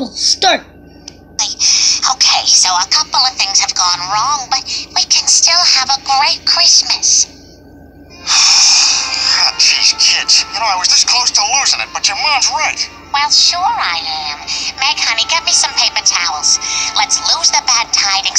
Uncle, start. Okay, so a couple of things have gone wrong, but we can still have a great Christmas. Ah, Jeez, kids. You know, I was this close to losing it, but your mom's right. Well, sure I am. Meg, honey, get me some paper towels. Let's lose the bad tidings,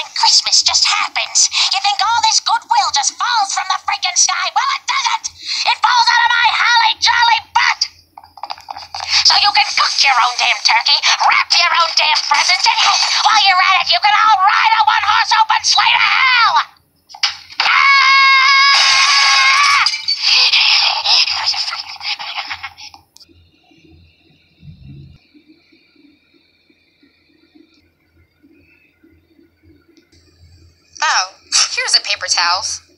think Christmas just happens. You think all this goodwill just falls from the freaking sky. Well, it doesn't! It falls out of my holly jolly butt! So you can cook your own damn turkey, wrap your own damn presents, and hey, while you're at it, you can all ride a one horse open sleigh to hell! Here's the paper towels.